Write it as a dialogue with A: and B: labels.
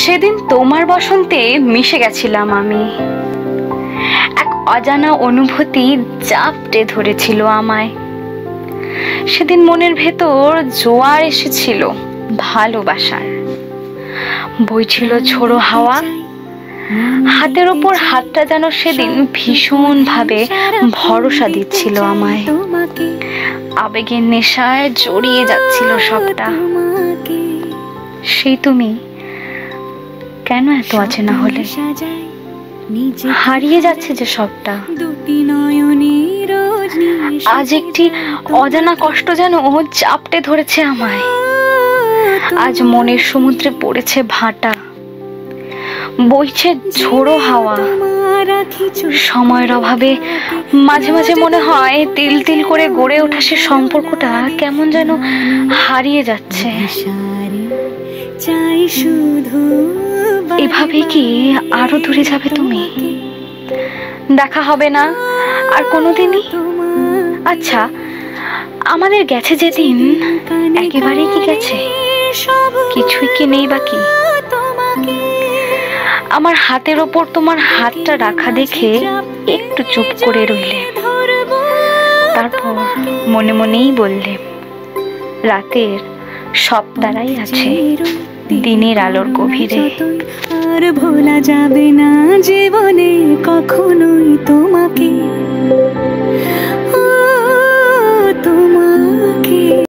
A: সেদিন তোমার বসন্তে মিশে গেছিলাম আমি। এক অজানা অনুভূতি জাপটে ধরেছিল আমায়। সেদিন মনের ভেতর জোয়ার এসেছিল ভালোবাসার। বইছিল ঝোড়ো হাওয়া। হাতের ওপর হাতটা যেন সেদিন ভীষণ ভাবে ভরসা দিচ্ছিল আমায়। আবেগের নেশায় জড়িয়ে যাচ্ছিল সবটা। সেই তুমি কেন এত আছে না হলে? হারিয়ে যাচ্ছে যে সবটা। আজ একটি অজানা কষ্ট যেন ও চাপটে ধরেছে আমায়। আজ মনের সমুদ্রে পড়েছে ভাটা। বইছে ঝোড়ো হাওয়া। সময়ের অভাবে মাঝে মাঝে মনে হয় তিল তিল করে গড়ে ওঠা সে সম্পর্কটা কেমন যেন হারিয়ে যাচ্ছে।
B: চাই শুধু
A: এভাবে কি আরও দূরে যাবে তুমি? দেখা হবে না? আর কোনোদিনই? আচ্ছা আমাদের গেছে যেদিন, একেবারেই কি গেছে? কিছুই কি নেই বাকি আমার হাতের ওপর তোমার হাতটা রাখা দেখে একটু চুপ করে রইলে। তারপর মনে মনেই বললে, রাতের সব তারাই আছে। দিনের আলোর গভীরে।
B: আর ভোলা যাবে না জীবনে কখনোই তোমাকে